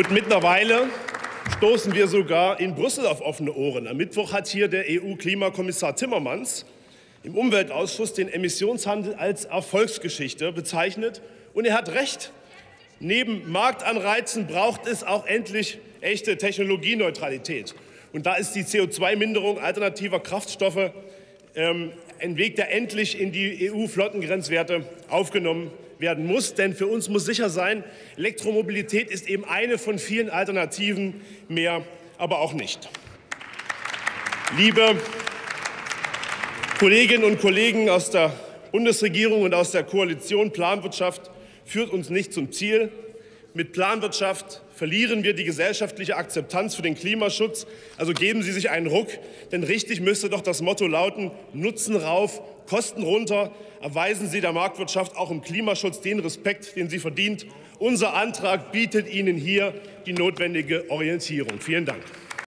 Und mittlerweile stoßen wir sogar in Brüssel auf offene Ohren. Am Mittwoch hat hier der EU-Klimakommissar Timmermans im Umweltausschuss den Emissionshandel als Erfolgsgeschichte bezeichnet. Und er hat recht. Neben Marktanreizen braucht es auch endlich echte Technologieneutralität. Und da ist die CO2-Minderung alternativer Kraftstoffe ähm, ein Weg, der endlich in die EU-Flottengrenzwerte aufgenommen werden muss. Denn für uns muss sicher sein, Elektromobilität ist eben eine von vielen Alternativen, mehr aber auch nicht. Liebe Kolleginnen und Kollegen aus der Bundesregierung und aus der Koalition, Planwirtschaft führt uns nicht zum Ziel. Mit Planwirtschaft verlieren wir die gesellschaftliche Akzeptanz für den Klimaschutz. Also geben Sie sich einen Ruck, denn richtig müsste doch das Motto lauten, Nutzen rauf, Kosten runter. Erweisen Sie der Marktwirtschaft auch im Klimaschutz den Respekt, den sie verdient. Unser Antrag bietet Ihnen hier die notwendige Orientierung. Vielen Dank.